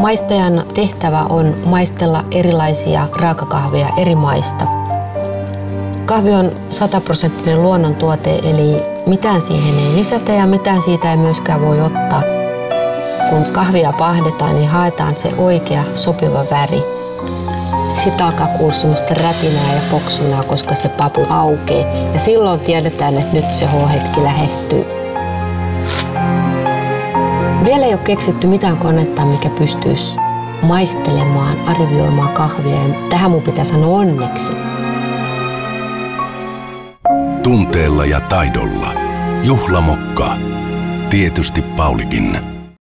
Maistajan tehtävä on maistella erilaisia raakakahveja eri maista. Kahvi on sataprosenttinen luonnontuote, eli mitään siihen ei lisätä ja mitään siitä ei myöskään voi ottaa. Kun kahvia pahdetaan, niin haetaan se oikea sopiva väri. Sitten alkaa kuulla semmoista rätinää ja poksunaa, koska se papu aukeaa. Ja silloin tiedetään, että nyt se H-hetki lähestyy. Vielä ei ole keksitty mitään konetta, mikä pystyisi maistelemaan, arvioimaan kahvia. Ja tähän mun pitää sanoa onneksi. Tunteella ja taidolla. Juhlamokka. Tietysti Paulikin.